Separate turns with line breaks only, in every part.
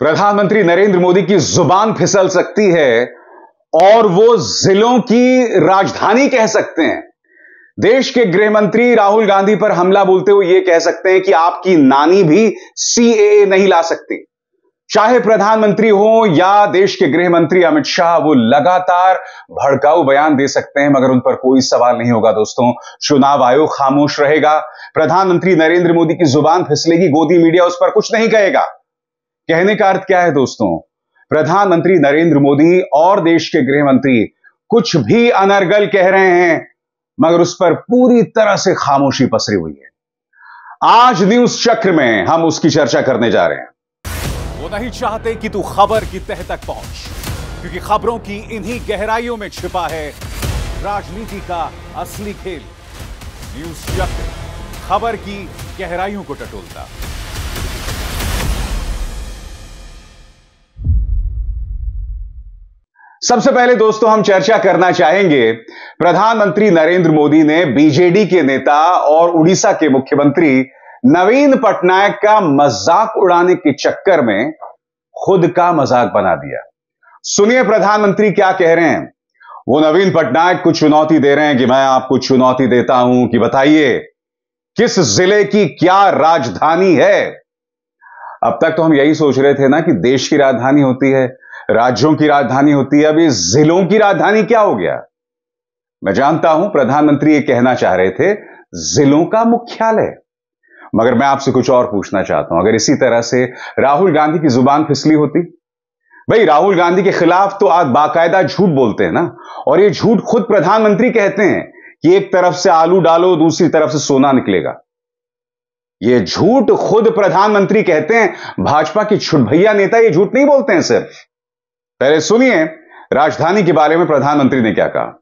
प्रधानमंत्री नरेंद्र मोदी की ज़ुबान फिसल सकती है और वो जिलों की राजधानी कह सकते हैं। देश के गृह मंत्री राहुल गांधी पर हमला बोलते हुए यह कह सकते हैं कि आपकी नानी भी सीएए नहीं ला सकती। चाहे प्रधानमंत्री हो या देश के गृह मंत्री अमित शाह, वो लगातार भड़काऊ बयान दे सकते हैं, मगर उन पर कोई सवाल नहीं होगा दोस्तों। चुनाव आयोग खामोश रहेगा। प्रधानमंत्री नरेंद्र मोदी की ज़ुबान फिसलेगी, गोदी मीडिया उस पर कुछ नहीं कहेगा। कहने का अर्थ क्या है दोस्तों? प्रधानमंत्री नरेंद्र मोदी और देश के गृह मंत्री कुछ भी अनर्गल कह रहे हैं, मगर उस पर पूरी तरह से खामोशी पसरी हुई है। आज न्यूज़ चक्र में हम उसकी चर्चा करने जा रहे हैं।
वो नहीं चाहते कि तू खबर की तह तक पहुँच, क्योंकि खबरों की इन्हीं गहराइयों में छिपा है राजनीति का असली खेल। न्यूज़ चक्र, खबर की गहराइयों को टटोलता।
सबसे पहले दोस्तों, हम चर्चा करना चाहेंगे, प्रधानमंत्री नरेंद्र मोदी ने बीजेडी के नेता और उड़ीसा के मुख्यमंत्री नवीन पटनायक का मज़ाक उड़ाने के चक्कर में खुद का मज़ाक बना दिया। सुनिए प्रधानमंत्री क्या कह रहे हैं। वो नवीन पटनायक को चुनौती दे रहे हैं कि मैं आपको चुनौती देता हूँ कि बताइए, किस ज़िले की क्या राजधानी है? अब तक तो हम यही सोच रहे थे ना कि देश की राजधानी होती है। राज्यों की राजधानी होती है। अभी जिलों की राजधानी क्या हो गया? मैं जानता हूँ, प्रधानमंत्री ये कहना चाह रहे थे, जिलों का मुख्यालय। मगर मैं आपसे कुछ और पूछना चाहता हूँ। अगर इसी तरह से राहुल गांधी की ज़ुबान फिसली होती? भाई, राहुल गांधी के खिलाफ तो आज बाकायदा झूठ बोलते हैं ना? और ये झूठ खुद प्रधानमंत्री कहते हैं कि एक तरफ़ से आलू डालो, दूसरी तरफ़ से सोना निकलेगा। ये झूठ खुद प्रधानमंत्री कहते हैं। भाजपा की छुटभैया नेता ये झूठ नहीं बोलते हैं सिर्फ़। पहले सुनिए, राजधानी के बारे में प्रधानमंत्री ने क्या कहा।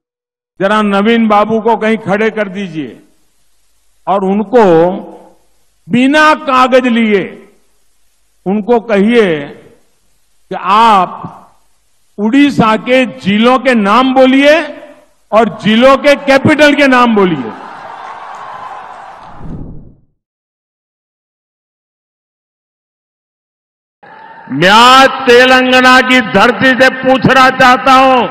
जरा नवीन बाबू को कहीं खड़े कर दीजिए और उनको बिना कागज़ लिए उनको कहिए कि आप उड़ीसा के जिलों के नाम बोलिए और जिलों के कैपिटल के नाम बोलिए। मैं आज तेलंगाना की धरती से पूछना चाहता हूँ,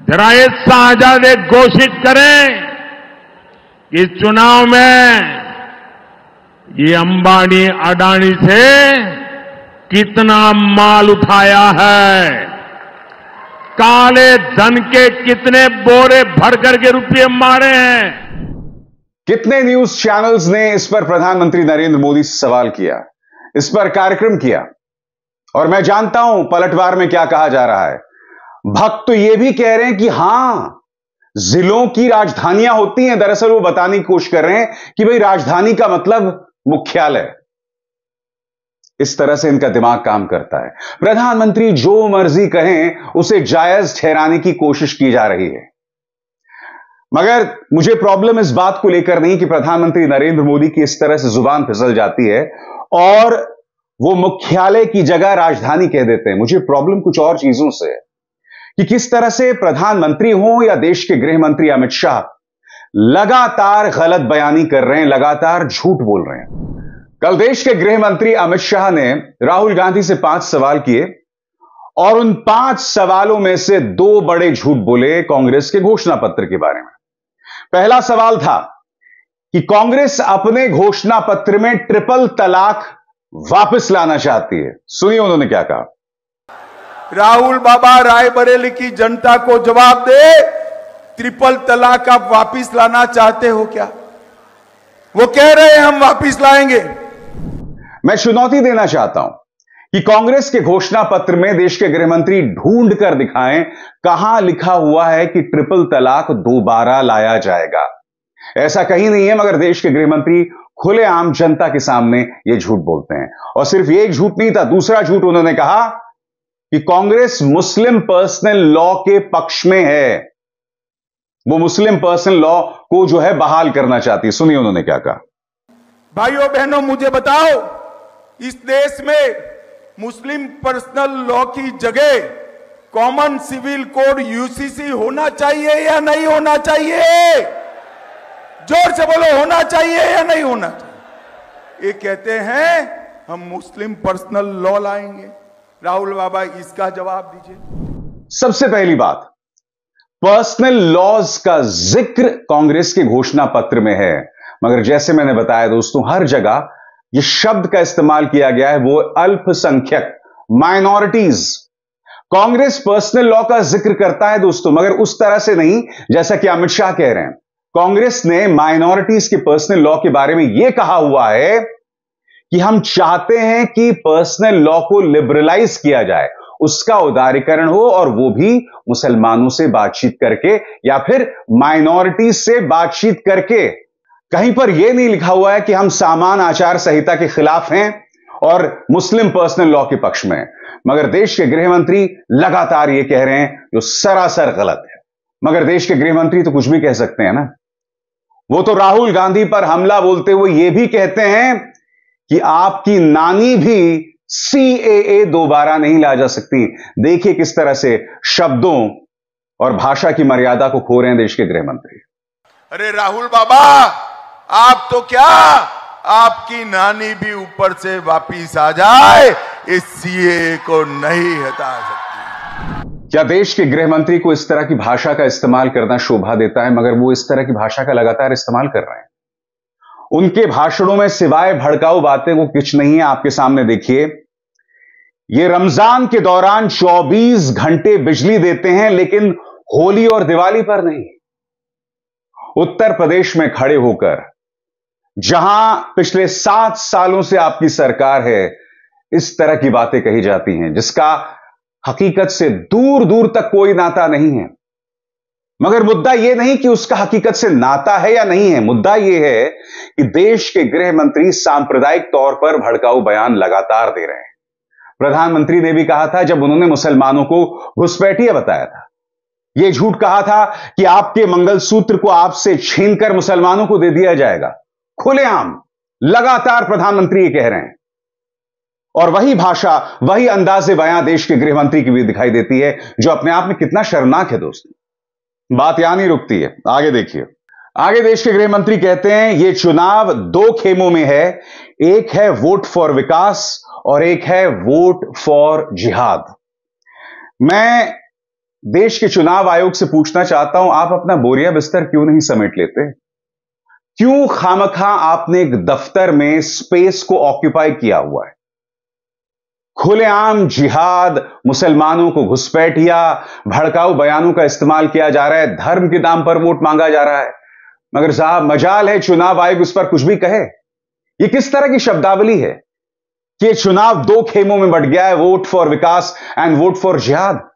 जरा ये शाहजाद घोषित करें कि चुनाव में ये अंबानी, अडानी से कितना माल उठाया है। काले धन के कितने बोरे भर करके रुपये मारे हैं।
कितने न्यूज़ चैनल्स ने इस पर प्रधानमंत्री नरेंद्र मोदी से सवाल किया? इस पर कार्यक्रम किया। और मैं जानता हूँ पलटवार में क्या कहा जा रहा है। भक्त तो यह भी कह रहे हैं कि हाँ, जिलों की राजधानियाँ होती हैं, दरअसल वो बताने की कोशिश कर रहे हैं कि भाई राजधानी का मतलब मुख्यालय। इस तरह से इनका दिमाग काम करता है। प्रधानमंत्री जो मर्ज़ी कहें, उसे जायज़ ठहराने की कोशिश की जा रही है। मगर मुझे प्रॉब्लम इस बात को लेकर नहीं कि प्रधानमंत्री नरेंद्र मोदी की इस तरह से ज़ुबान फिसल जाती है और वो मुख्यालय की जगह राजधानी कह देते हैं। मुझे प्रॉब्लम कुछ और चीज़ों से है कि किस तरह से प्रधानमंत्री हो या देश के गृह मंत्री अमित शाह, लगातार गलत बयानी कर रहे हैं, लगातार झूठ बोल रहे हैं। कल देश के गृह मंत्री अमित शाह ने राहुल गांधी से पाँच सवाल किए और उन पाँच सवालों में से दो बड़े झूठ बोले कांग्रेस के घोषणा पत्र के बारे में। पहला सवाल था कि कांग्रेस अपने घोषणा पत्र में ट्रिपल तलाक वापस लाना चाहती है। सुनिए उन्होंने क्या कहा।
राहुल बाबा रायबरेली की जनता को जवाब दे ट्रिपल तलाक आप वापिस लाना चाहते हो क्या? वो कह रहे हैं हम वापिस लाएँगे।
मैं चुनौती देना चाहता हूँ कि कांग्रेस के घोषणा पत्र में देश के गृहमंत्री ढूंढ कर दिखाएँ कहाँ लिखा हुआ है कि ट्रिपल तलाक दोबारा लाया जाएगा। ऐसा कहीं नहीं है, मगर देश के गृह मंत्री खुलेआम जनता के सामने ये झूठ बोलते हैं। और सिर्फ़ एक झूठ नहीं था, दूसरा झूठ उन्होंने कहा कि कांग्रेस मुस्लिम पर्सनल लॉ के पक्ष में है। वो मुस्लिम पर्सनल लॉ को जो है बहाल करना चाहती है। सुनिए उन्होंने क्या कहा।
भाइयों, बहनों, मुझे बताओ, इस देश में मुस्लिम पर्सनल लॉ की जगह कॉमन सिविल कोड यूसीसी होना चाहिए या नहीं होना चाहिए? ज़ोर से बोलो, होना चाहिए या नहीं होना चाहिए? ये कहते हैं, हम मुस्लिम पर्सनल लॉ लाएँगे। राहुल बाबा, इसका जवाब दीजिए।
सबसे पहली बात, पर्सनल लॉज का ज़िक्र कांग्रेस के घोषणा पत्र में है। मगर जैसे मैंने बताया दोस्तों, हर जगह यह शब्द का इस्तेमाल किया गया है, वो अल्पसंख्यक माइनॉरिटीज कांग्रेस पर्सनल लॉ का ज़िक्र करता है दोस्तों, मगर उस तरह से नहीं, जैसा कि अमित शाह कह रहे हैं। कांग्रेस ने माइनॉरिटीज के पर्सनल लॉ के बारे में यह कहा हुआ है कि हम चाहते हैं कि पर्सनल लॉ को लिबरलाइज किया जाए। उसका उदारीकरण हो और वो भी मुसलमानों से बातचीत करके या फिर माइनॉरिटीज से बातचीत करके। कहीं पर यह नहीं लिखा हुआ है कि हम सामान आचार संहिता के खिलाफ हैं और मुस्लिम पर्सनल लॉ के पक्ष में। मगर देश के गृह मंत्री लगातार यह कह रहे हैं, जो सरासर गलत है। मगर देश के गृह मंत्री तो कुछ भी कह सकते हैं ना। वो तो राहुल गांधी पर हमला बोलते हुए यह भी कहते हैं कि आपकी नानी भी सीएए दोबारा नहीं ला जा सकती। देखिए किस तरह से शब्दों और भाषा की मर्यादा को खो रहे हैं देश के गृह मंत्री
अरे राहुल बाबा, आप तो क्या? आपकी नानी भी ऊपर से वापिस आ जाए, इस सीए को नहीं हटा सकती।
क्या देश के गृह मंत्री को इस तरह की भाषा का इस्तेमाल करना शोभा देता है, मगर वो इस तरह की भाषा का लगातार इस्तेमाल कर रहे हैं? उनके भाषणों में सिवाय भड़काऊ बातें को कुछ नहीं है। आपके सामने देखिए, ये रमज़ान के दौरान 24 घंटे बिजली देते हैं, लेकिन होली और दिवाली पर नहीं उत्तर प्रदेश में खड़े होकर, जहाँ पिछले सात सालों से आपकी सरकार है, इस तरह की बातें कही जाती हैं, जिसका हकीकत से दूर दूर तक कोई नाता नहीं है। मगर मुद्दा यह नहीं कि उसका हकीकत से नाता है या नहीं है। मुद्दा यह है कि देश के गृह मंत्री सांप्रदायिक तौर पर भड़काऊ बयान लगातार दे रहे हैं। प्रधानमंत्री ने भी कहा था, जब उन्होंने मुसलमानों को घुसपैठिया बताया था। यह झूठ कहा था कि आपके मंगलसूत्र को आपसे छीनकर मुसलमानों को दे दिया जाएगा। खुलेआम, लगातार प्रधानमंत्री ये कह रहे हैं। और वही भाषा, वही अंदाजे बयां देश के गृहमंत्री की भी दिखाई देती है, जो अपने आप में कितना शर्मनाक है दोस्तों। बात यहाँ नहीं रुकती है, आगे देखिए। आगे देश के गृह मंत्री कहते हैं यह चुनाव दो खेमों में है, एक है वोट फॉर विकास और एक है वोट फॉर जिहाद। मैं देश के चुनाव आयोग से पूछना चाहता हूँ, आप अपना बोरिया बिस्तर क्यों नहीं समेट लेते? क्यों खामखा आपने एक दफ्तर में स्पेस को ऑक्यूपाई किया हुआ है? खुलेआम जिहाद मुसलमानों को घुसपैठिया भड़काऊ बयानों का इस्तेमाल किया जा रहा है, धर्म के नाम पर वोट मांगा जा रहा है। मगर साहब, मजाल है चुनाव आयोग उस पर कुछ भी कहे। यह किस तरह की शब्दावली है? कि चुनाव दो खेमों में बट गया है, vote for vikas and vote for jihad.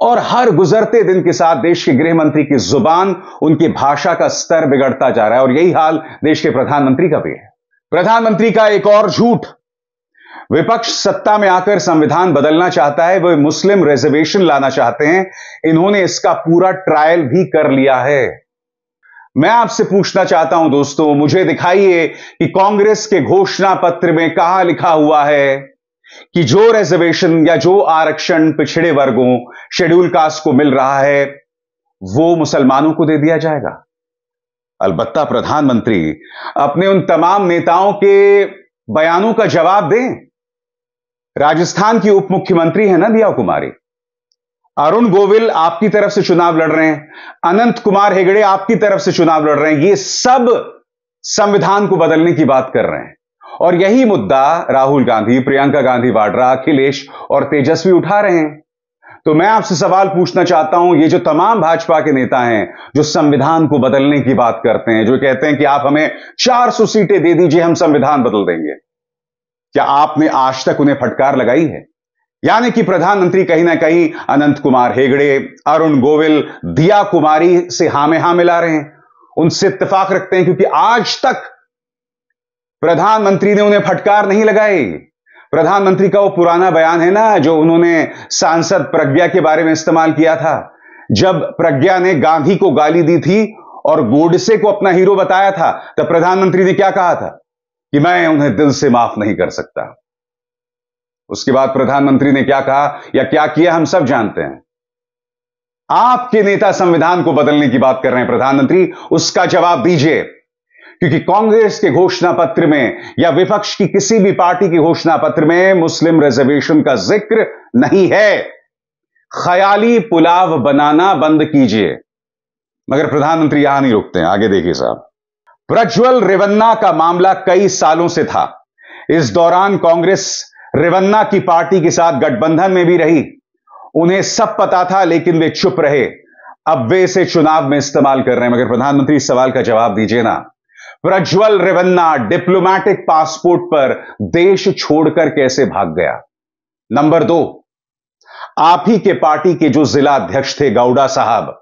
और हर गुजरते दिन के साथ देश के गृह मंत्री की ज़ुबान उनकी भाषा का स्तर बिगड़ता जा रहा है। और यही हाल देश के प्रधानमंत्री का भी है। प्रधानमंत्री का एक और झूठ विपक्ष सत्ता में आकर संविधान बदलना चाहता है वह मुस्लिम रिजर्वेशन लाना चाहते हैं। इन्होंने इसका पूरा ट्रायल भी कर लिया है। मैं आपसे पूछना चाहता हूँ दोस्तों, मुझे दिखाइए कि कांग्रेस के घोषणा पत्र में कहा लिखा हुआ है कि जो रिजर्वेशन या जो आरक्षण पिछड़े वर्गों शेड्यूल कास्ट को मिल रहा है, वो मुसलमानों को दे दिया जाएगा। अलबत्ता प्रधानमंत्री, अपने उन तमाम नेताओं के बयानों का जवाब दें। राजस्थान की उप मुख्यमंत्री है ना दिया कुमारी। अरुण गोविल आपकी तरफ़ से चुनाव लड़ रहे हैं। अनंत कुमार हेगड़े आपकी तरफ़ से चुनाव लड़ रहे हैं। ये सब संविधान को बदलने की बात कर रहे हैं। और यही मुद्दा राहुल गांधी, प्रियंका गांधी वाड्रा, अखिलेश और तेजस्वी उठा रहे हैं। तो मैं आपसे सवाल पूछना चाहता हूँ, ये जो तमाम भाजपा के नेता हैं, जो संविधान को बदलने की बात करते हैं, जो कहते हैं कि आप हमें 400 सीटें दे दीजिए, हम संविधान बदल देंगे। क्या आपने आज तक उन्हें फटकार लगाई है? यानी कि प्रधानमंत्री कहीं ना कहीं अनंत कुमार हेगड़े, अरुण गोविल, दिया कुमारी से हा में हा मिला रहे हैं। उनसे इत्तेफाक रखते हैं क्योंकि आज तक प्रधानमंत्री ने उन्हें फटकार नहीं लगाई। प्रधानमंत्री का वो पुराना बयान है ना, जो उन्होंने सांसद प्रज्ञा के बारे में इस्तेमाल किया था। जब प्रज्ञा ने गांधी को गाली दी थी और गोडसे को अपना हीरो बताया था, तब प्रधानमंत्री ने क्या कहा था? कि मैं उन्हें दिल से माफ़ नहीं कर सकता। उसके बाद प्रधानमंत्री ने क्या कहा, या क्या किया हम सब जानते हैं? आपके नेता संविधान को बदलने की बात कर रहे हैं प्रधानमंत्री, उसका जवाब दीजिए। क्योंकि कांग्रेस के घोषणा पत्र में या विपक्ष की किसी भी पार्टी के घोषणा पत्र में मुस्लिम रिजर्वेशन का ज़िक्र नहीं है। ख्याली पुलाव बनाना बंद कीजिए। मगर प्रधानमंत्री यहाँ नहीं रुकते हैं, आगे देखिए साहब। प्रज्वल रेवन्ना का मामला कई सालों से था। इस दौरान कांग्रेस रेवन्ना की पार्टी के साथ गठबंधन में भी रही। उन्हें सब पता था, लेकिन वे चुप रहे। अब वे इसे चुनाव में इस्तेमाल कर रहे हैं। मगर प्रधानमंत्री सवाल का जवाब दीजिए ना। प्रज्वल रेवन्ना डिप्लोमैटिक पासपोर्ट पर देश छोड़कर कैसे भाग गया? नंबर दो, आप ही के पार्टी के जो जिला अध्यक्ष थे, गौडा साहब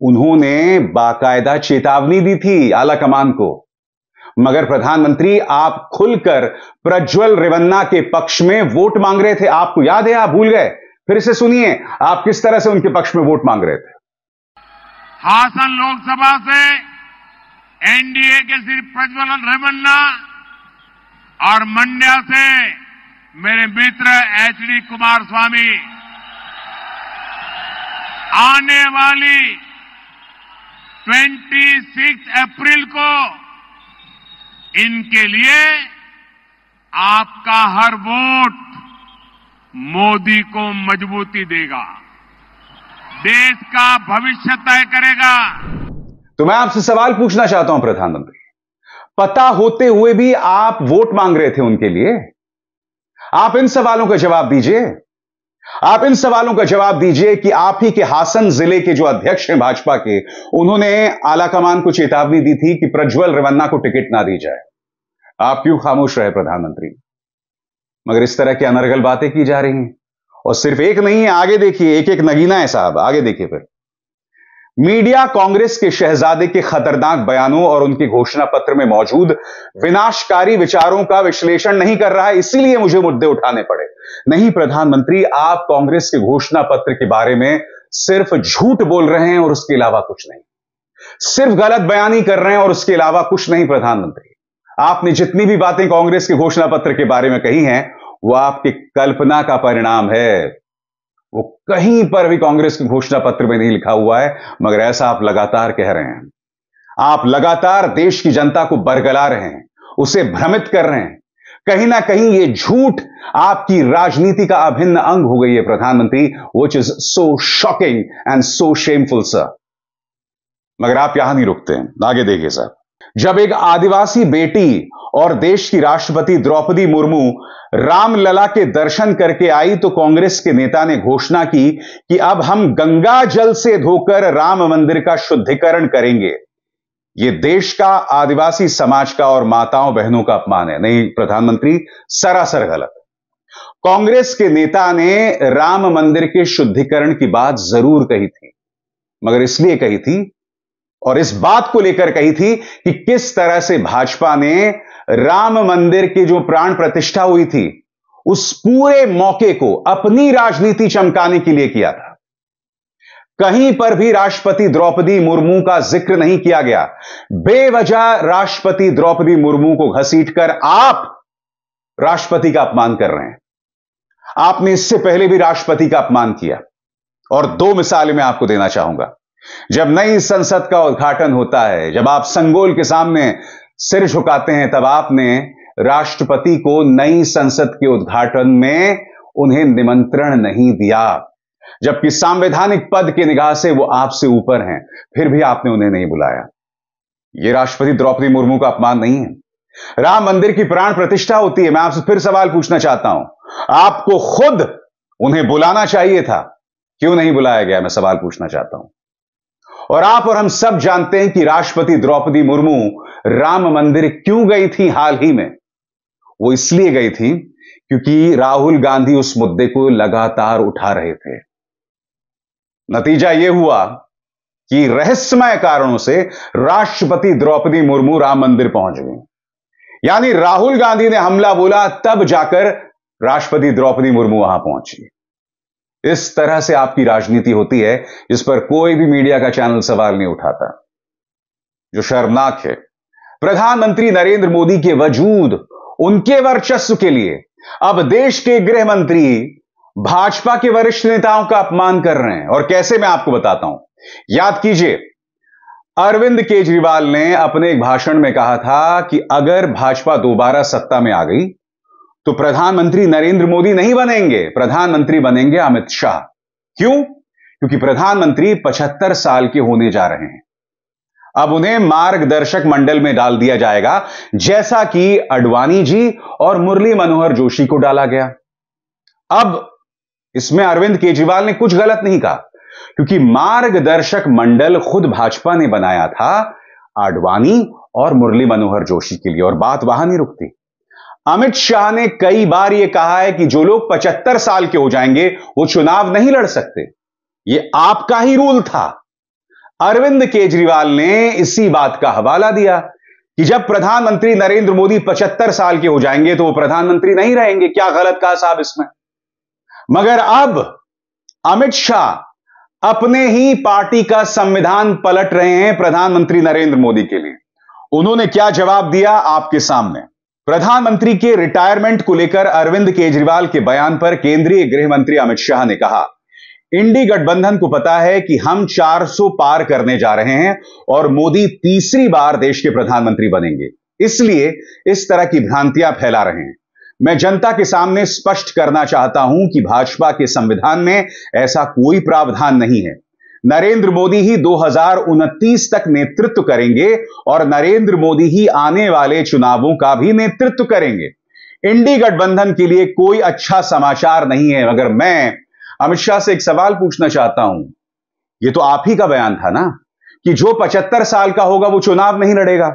उन्होंने बाकायदा चेतावनी दी थी आला कमान को। मगर प्रधानमंत्री, आप खुलकर प्रज्वल रेवन्ना के पक्ष में वोट मांग रहे थे। आपको याद है? आप भूल गए। फिर इसे सुनिए, आप किस तरह से उनके पक्ष में वोट मांग रहे थे?
हासन लोकसभा से एनडीए के श्री प्रज्वल रेवन्ना और मंड्या से मेरे मित्र एच डी कुमार स्वामी आने वाली 26 अप्रैल को इनके लिए आपका हर वोट मोदी को मजबूती देगा। देश का भविष्य तय करेगा।
तो मैं आपसे सवाल पूछना चाहता हूँ, प्रधानमंत्री। पता होते हुए भी आप वोट मांग रहे थे उनके लिए? आप इन सवालों का जवाब दीजिए। आप इन सवालों का जवाब दीजिए कि आप ही के हासन ज़िले के जो अध्यक्ष हैं भाजपा के, उन्होंने आलाकमान को चेतावनी दी थी कि प्रज्वल रेवन्ना को टिकट ना दी जाए। आप क्यों खामोश रहे प्रधानमंत्री? मगर इस तरह की अनर्गल बातें की जा रही हैं। और सिर्फ़ एक नहीं है, आगे देखिए एक एक नगीना है साहब, आगे देखिए फिर। मीडिया कांग्रेस के शहजादे के खतरनाक बयानों और उनके घोषणा पत्र में मौजूद विनाशकारी विचारों का विश्लेषण नहीं कर रहा है, इसीलिए मुझे मुद्दे उठाने पड़े। नहीं, प्रधानमंत्री, आप कांग्रेस के घोषणा पत्र के बारे में सिर्फ़ झूठ बोल रहे हैं और उसके अलावा कुछ नहीं। सिर्फ़ गलत बयानी कर रहे हैं और उसके अलावा कुछ नहीं, प्रधानमंत्री। आपने जितनी भी बातें कांग्रेस के घोषणा पत्र के बारे में कही हैं, वो आपकी कल्पना का परिणाम है। वो कहीं पर भी कांग्रेस के घोषणा पत्र में नहीं लिखा हुआ है, मगर ऐसा आप लगातार कह रहे हैं। आप लगातार देश की जनता को बरगला रहे हैं, उसे भ्रमित कर रहे हैं। कहीं ना कहीं ये झूठ आपकी राजनीति का अभिन्न अंग हो गई है, प्रधानमंत्री which is so shocking and so shameful sir मगर आप यहाँ नहीं रुकते हैं। आगे देखिए सर जब एक आदिवासी बेटी और देश की राष्ट्रपति द्रौपदी मुर्मू रामलला के दर्शन करके आई तो कांग्रेस के नेता ने घोषणा की कि अब हम गंगा जल से धोकर राम मंदिर का शुद्धिकरण करेंगे। यह देश का, आदिवासी समाज का और माताओं बहनों का अपमान है। नहीं, प्रधानमंत्री, सरासर गलत। कांग्रेस के नेता ने राम मंदिर के शुद्धिकरण की बात ज़रूर कही थी, मगर इसलिए कही थी और इस बात को लेकर कही थी कि किस तरह से भाजपा ने राम मंदिर की जो प्राण प्रतिष्ठा हुई थी, उस पूरे मौके को अपनी राजनीति चमकाने के लिए किया था। कहीं पर भी राष्ट्रपति द्रौपदी मुर्मू का ज़िक्र नहीं किया गया। बेवजह राष्ट्रपति द्रौपदी मुर्मू को घसीटकर आप राष्ट्रपति का अपमान कर रहे हैं। आपने इससे पहले भी राष्ट्रपति का अपमान किया। और दो मिसालें मैं आपको देना चाहूँगा। जब नई संसद का उद्घाटन होता है, जब आप संगोल के सामने सिर झुकाते हैं, तब आपने राष्ट्रपति को नई संसद के उद्घाटन में उन्हें निमंत्रण नहीं दिया। जबकि संवैधानिक पद की निगाह से वो आपसे ऊपर हैं, फिर भी आपने उन्हें नहीं बुलाया। यह राष्ट्रपति द्रौपदी मुर्मू का अपमान नहीं है। राम मंदिर की प्राण प्रतिष्ठा होती है, मैं आपसे फिर सवाल पूछना चाहता हूँ। आपको खुद उन्हें बुलाना चाहिए था, क्यों नहीं बुलाया गया, मैं सवाल पूछना चाहता हूँ। और आप और हम सब जानते हैं कि राष्ट्रपति द्रौपदी मुर्मू राम मंदिर क्यों गई थी हाल ही में? वो इसलिए गई थी क्योंकि राहुल गांधी उस मुद्दे को लगातार उठा रहे थे। नतीजा यह हुआ कि रहस्यमय कारणों से राष्ट्रपति द्रौपदी मुर्मू राम मंदिर पहुँच गई। यानी राहुल गांधी ने हमला बोला, तब जाकर राष्ट्रपति द्रौपदी मुर्मू वहाँ पहुँची। इस तरह से आपकी राजनीति होती है, जिस पर कोई भी मीडिया का चैनल सवाल नहीं उठाता, जो शर्मनाक है। प्रधानमंत्री नरेंद्र मोदी के वजूद, उनके वर्चस्व के लिए, अब देश के गृह मंत्री भाजपा के वरिष्ठ नेताओं का अपमान कर रहे हैं। और कैसे मैं आपको बताता हूँ? याद कीजिए, अरविंद केजरीवाल ने अपने एक भाषण में कहा था कि अगर भाजपा दोबारा सत्ता में आ गई तो प्रधानमंत्री नरेंद्र मोदी नहीं बनेंगे। प्रधानमंत्री बनेंगे अमित शाह। क्यों? क्योंकि प्रधानमंत्री 75 साल के होने जा रहे हैं। अब उन्हें मार्गदर्शक मंडल में डाल दिया जाएगा, जैसा कि अडवाणी जी और मुरली मनोहर जोशी को डाला गया। अब इसमें अरविंद केजरीवाल ने कुछ गलत नहीं कहा, क्योंकि मार्गदर्शक मंडल खुद भाजपा ने बनाया था आडवाणी और मुरली मनोहर जोशी के लिए, और बात वहाँ नहीं रुकती। अमित शाह ने कई बार यह कहा है कि जो लोग 75 साल के हो जाएँगे, वो चुनाव नहीं लड़ सकते। ये आपका ही रूल था। अरविंद केजरीवाल ने इसी बात का हवाला दिया कि जब प्रधानमंत्री नरेंद्र मोदी 75 साल के हो जाएँगे तो वो प्रधानमंत्री नहीं रहेंगे। क्या गलत कहा साहब इसमें? मगर अब अमित शाह अपने ही पार्टी का संविधान पलट रहे हैं प्रधानमंत्री नरेंद्र मोदी के लिए। उन्होंने क्या जवाब दिया आपके सामने? प्रधानमंत्री के रिटायरमेंट को लेकर अरविंद केजरीवाल के बयान पर केंद्रीय गृह मंत्री अमित शाह ने कहा, इंडी गठबंधन को पता है कि हम 400 पार करने जा रहे हैं और मोदी तीसरी बार देश के प्रधानमंत्री बनेंगे। इसलिए इस तरह की भ्रांतियाँ फैला रहे हैं। मैं जनता के सामने स्पष्ट करना चाहता हूँ कि भाजपा के संविधान में ऐसा कोई प्रावधान नहीं है। नरेंद्र मोदी ही दो हज़ार उनतीस तक नेतृत्व करेंगे और नरेंद्र मोदी ही आने वाले चुनावों का भी नेतृत्व करेंगे। इंडी गठबंधन के लिए कोई अच्छा समाचार नहीं है। मगर मैं अमित शाह से एक सवाल पूछना चाहता हूँ यह तो आप ही का बयान था ना, कि जो 75 साल का होगा वो चुनाव नहीं लड़ेगा।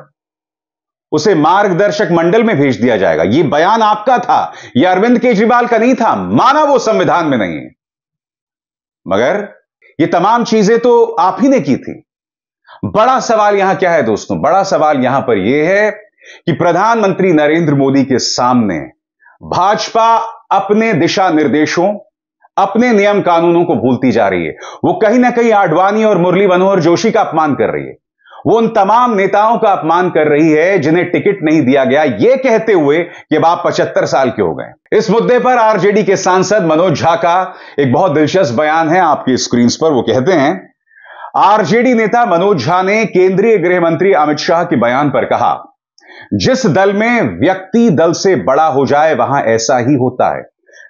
उसे मार्गदर्शक मंडल में भेज दिया जाएगा। यह बयान आपका था यह अरविंद केजरीवाल का नहीं था। माना वो संविधान में नहीं है। मगर ये तमाम चीज़ें तो आप ही ने की थी। बड़ा सवाल यहाँ क्या है दोस्तों? बड़ा सवाल यहाँ पर यह है कि प्रधानमंत्री नरेंद्र मोदी के सामने भाजपा अपने दिशा निर्देशों अपने नियम कानूनों को भूलती जा रही है। वो कहीं ना कहीं आडवाणी और मुरली मनोहर जोशी का अपमान कर रही है। वो उन तमाम नेताओं का अपमान कर रही है जिन्हें टिकट नहीं दिया गया। यह कहते हुए कि आप पचहत्तर साल के हो गए। इस मुद्दे पर आरजेडी के सांसद मनोज झा का एक बहुत दिलचस्प बयान है आपकी स्क्रीन पर, वो कहते हैं, आरजेडी नेता मनोज झा ने केंद्रीय गृह मंत्री अमित शाह के बयान पर कहा, जिस दल में व्यक्ति दल से बड़ा हो जाए, वहाँ ऐसा ही होता है।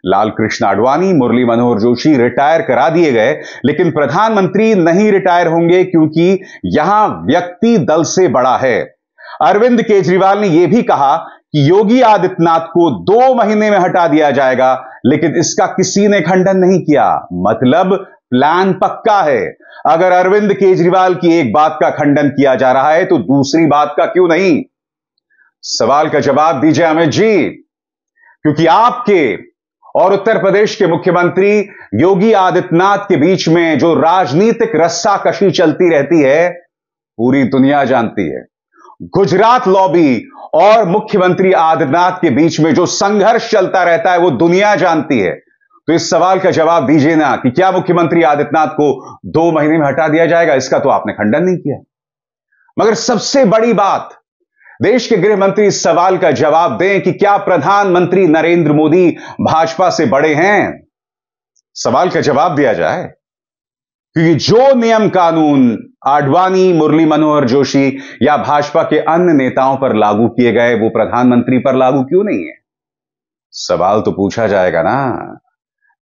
लाल कृष्ण आडवाणी, मुरली मनोहर जोशी रिटायर करा दिए गए, लेकिन प्रधानमंत्री नहीं रिटायर होंगे क्योंकि यहाँ व्यक्ति दल से बड़ा है। अरविंद केजरीवाल ने यह भी कहा कि योगी आदित्यनाथ को दो महीने में हटा दिया जाएगा, लेकिन इसका किसी ने खंडन नहीं किया। मतलब प्लान पक्का है। अगर अरविंद केजरीवाल की एक बात का खंडन किया जा रहा है तो दूसरी बात का क्यों नहीं? सवाल का जवाब दीजिए अमित जी, क्योंकि आपके और उत्तर प्रदेश के मुख्यमंत्री योगी आदित्यनाथ के बीच में जो राजनीतिक रस्सा कशी चलती रहती है, पूरी दुनिया जानती है। गुजरात लॉबी और मुख्यमंत्री आदित्यनाथ के बीच में जो संघर्ष चलता रहता है, वो दुनिया जानती है। तो इस सवाल का जवाब दीजिए ना कि क्या मुख्यमंत्री आदित्यनाथ को दो महीने में हटा दिया जाएगा? इसका तो आपने खंडन नहीं किया। मगर सबसे बड़ी बात देश के गृह मंत्री इस सवाल का जवाब दें कि क्या प्रधानमंत्री नरेंद्र मोदी भाजपा से बड़े हैं? सवाल का जवाब दिया जाए। क्योंकि जो नियम कानून आडवाणी, मुरली मनोहर जोशी या भाजपा के अन्य नेताओं पर लागू किए गए, वो प्रधानमंत्री पर लागू क्यों नहीं है? सवाल तो पूछा जाएगा ना।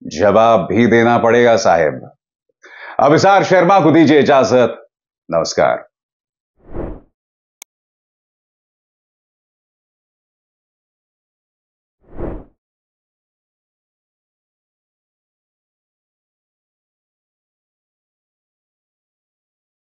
जवाब भी देना पड़ेगा साहेब। अभिसार शर्मा को दीजिए इजाज़त। नमस्कार।